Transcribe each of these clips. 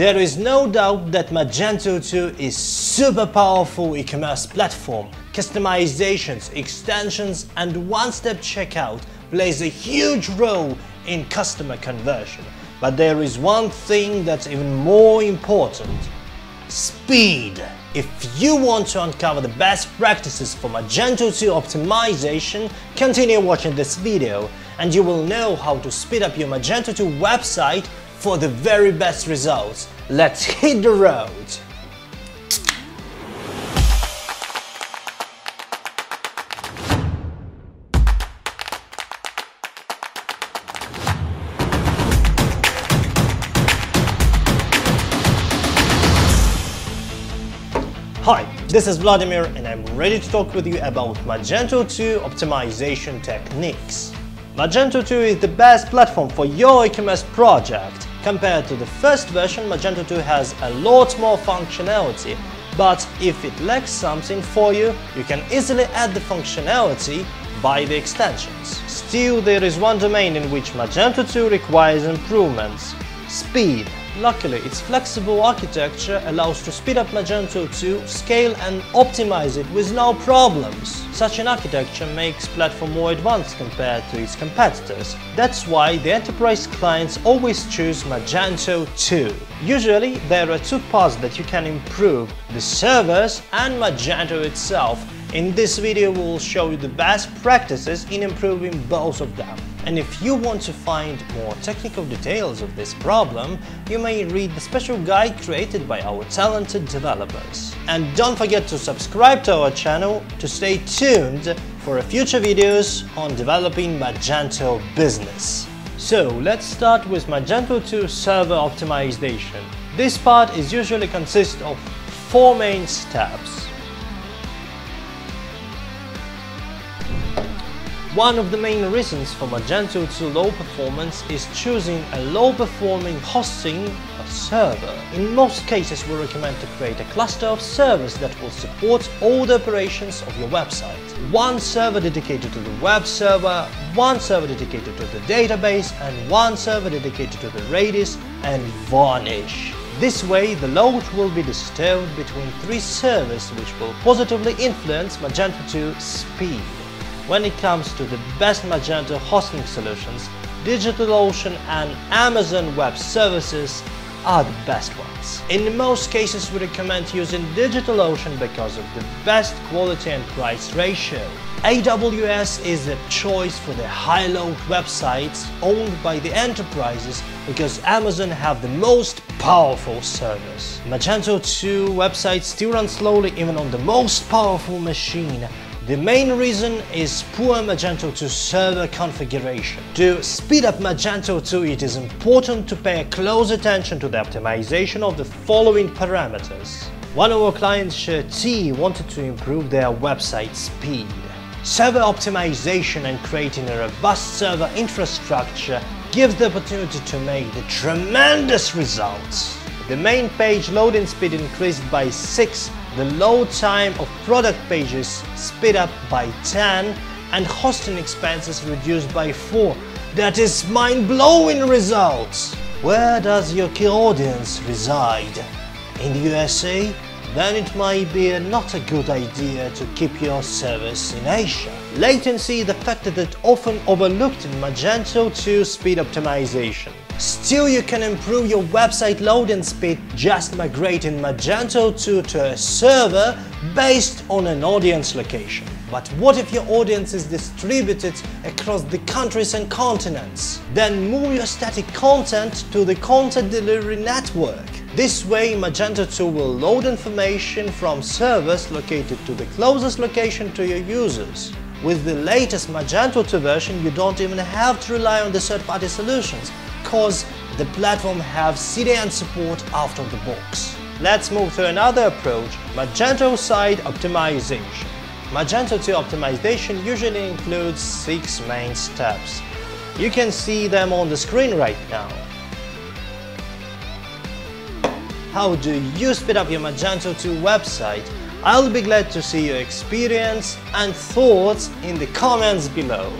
There is no doubt that Magento 2 is super powerful e-commerce platform. Customizations, extensions and one-step checkout plays a huge role in customer conversion. But there is one thing that's even more important. Speed. If you want to uncover the best practices for Magento 2 optimization, continue watching this video and you will know how to speed up your Magento 2 website for the very best results. Let's hit the road! Hi, this is Vladimir and I'm ready to talk with you about Magento 2 optimization techniques. Magento 2 is the best platform for your e-commerce project. Compared to the first version, Magento 2 has a lot more functionality, but if it lacks something for you, you can easily add the functionality by the extensions. Still, there is one domain in which Magento 2 requires improvements – speed. Luckily, its flexible architecture allows to speed up Magento 2, scale and optimize it with no problems. Such an architecture makes platform more advanced compared to its competitors. That's why the enterprise clients always choose Magento 2. Usually, there are two parts that you can improve, the servers and Magento itself. In this video, we will show you the best practices in improving both of them. And if you want to find more technical details of this problem, you may read the special guide created by our talented developers. And don't forget to subscribe to our channel to stay tuned for future videos on developing Magento business. So let's start with Magento 2 server optimization. This part is usually consists of four main steps. One of the main reasons for Magento 2 low performance is choosing a low performing hosting server. In most cases we recommend to create a cluster of servers that will support all the operations of your website. One server dedicated to the web server, one server dedicated to the database and one server dedicated to the Redis and Varnish. This way, the load will be disturbed between three servers which will positively influence Magento 2 speed. When it comes to the best Magento hosting solutions, DigitalOcean and Amazon Web Services are the best ones. In most cases we recommend using DigitalOcean because of the best quality and price ratio. AWS is the choice for the high-load websites owned by the enterprises because Amazon have the most powerful servers. Magento 2 websites still run slowly even on the most powerful machine the main reason is poor Magento 2 server configuration. To speed up Magento 2 it is important to pay close attention to the optimization of the following parameters. One of our clients, uh, T, wanted to improve their website speed. Server optimization and creating a robust server infrastructure gives the opportunity to make the tremendous results. The main page loading speed increased by 6 the load time of product pages sped up by 10 and hosting expenses reduced by 4. That is mind-blowing results! Where does your key audience reside? In the USA? Then it might be not a good idea to keep your service in Asia. Latency the factor that often overlooked in Magento 2 speed optimization. Still you can improve your website loading speed just migrating Magento 2 to a server based on an audience location. But what if your audience is distributed across the countries and continents? Then move your static content to the content delivery network. This way Magento 2 will load information from servers located to the closest location to your users. With the latest Magento 2 version you don't even have to rely on the third-party solutions because the platform have CDN support out of the box. Let's move to another approach, Magento site optimization. Magento 2 optimization usually includes six main steps. You can see them on the screen right now. How do you speed up your Magento 2 website? I'll be glad to see your experience and thoughts in the comments below.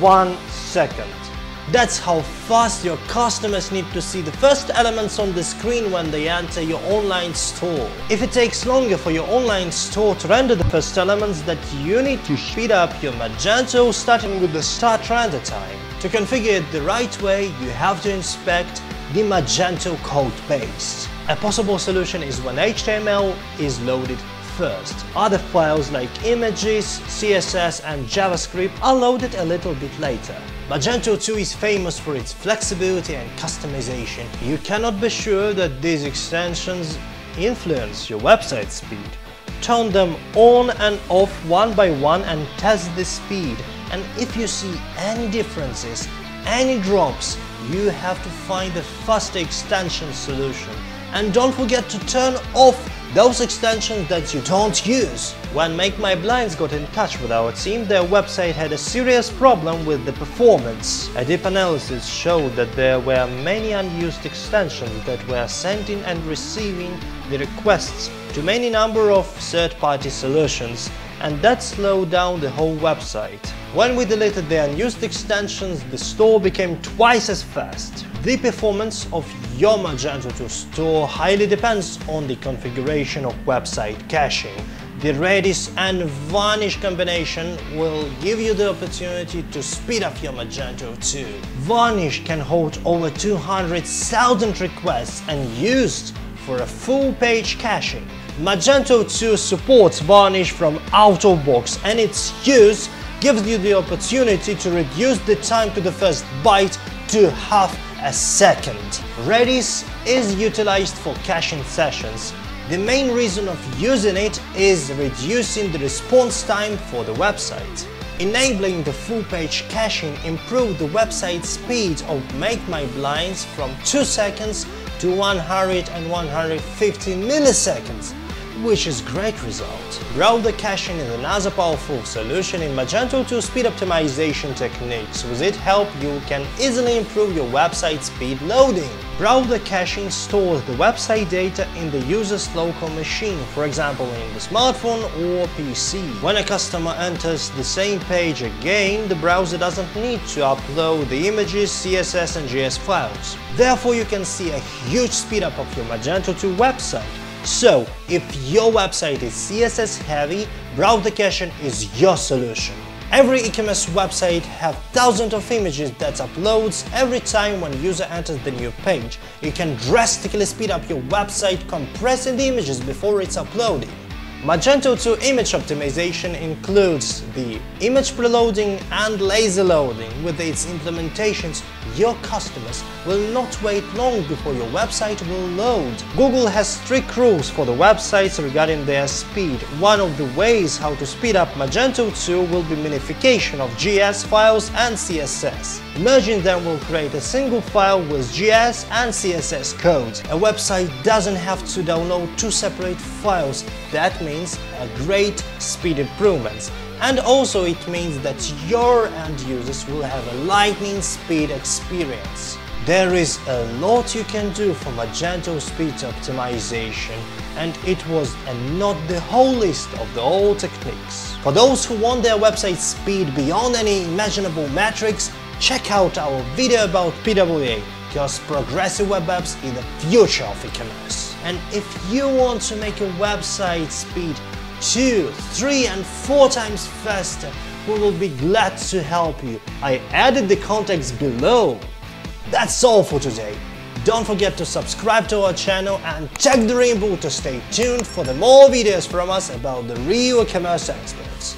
One second. That's how fast your customers need to see the first elements on the screen when they enter your online store. If it takes longer for your online store to render the first elements that you need to speed up your Magento starting with the start render time. To configure it the right way, you have to inspect the Magento code base. A possible solution is when HTML is loaded first. Other files like images, CSS and JavaScript are loaded a little bit later. Magento 2 is famous for its flexibility and customization. You cannot be sure that these extensions influence your website speed. Turn them on and off one by one and test the speed. And if you see any differences, any drops, you have to find a fast extension solution. And don't forget to turn off those extensions that you don't use. When Make My Blinds got in touch with our team, their website had a serious problem with the performance. A deep analysis showed that there were many unused extensions that were sending and receiving the requests to many number of third-party solutions, and that slowed down the whole website. When we deleted the unused extensions, the store became twice as fast. The performance of your Magento 2 store highly depends on the configuration of website caching. The Redis and Varnish combination will give you the opportunity to speed up your Magento 2. Varnish can hold over 200,000 requests and used for a full page caching. Magento 2 supports Varnish from out of box and its use gives you the opportunity to reduce the time to the first byte to half a second. Redis is utilized for caching sessions. The main reason of using it is reducing the response time for the website. Enabling the full-page caching improved the website speed of Make My Blinds from 2 seconds to 100 and 150 milliseconds which is great result. Browser caching is another powerful solution in Magento 2 speed optimization techniques. With it help you can easily improve your website speed loading. Browser caching stores the website data in the user's local machine, for example in the smartphone or PC. When a customer enters the same page again, the browser doesn't need to upload the images, CSS and JS files. Therefore you can see a huge speed up of your Magento 2 website. So, if your website is CSS heavy, browser caching is your solution. Every e-commerce website have thousands of images that uploads every time when user enters the new page. You can drastically speed up your website compressing the images before it's uploaded. Magento 2 image optimization includes the image preloading and lazy loading. With its implementations, your customers will not wait long before your website will load. Google has strict rules for the websites regarding their speed. One of the ways how to speed up Magento 2 will be minification of JS files and CSS. Merging them will create a single file with JS and CSS codes. A website doesn't have to download two separate files. That means a great speed improvement. And also it means that your end users will have a lightning speed experience. There is a lot you can do for Magento speed optimization and it was not the whole list of the old techniques. For those who want their website speed beyond any imaginable metrics, check out our video about PWA, because progressive web apps is the future of e-commerce. And if you want to make your website speed 2, 3 and 4 times faster, we will be glad to help you. I added the contacts below. That's all for today. Don't forget to subscribe to our channel and check the rainbow to stay tuned for the more videos from us about the real commerce experts.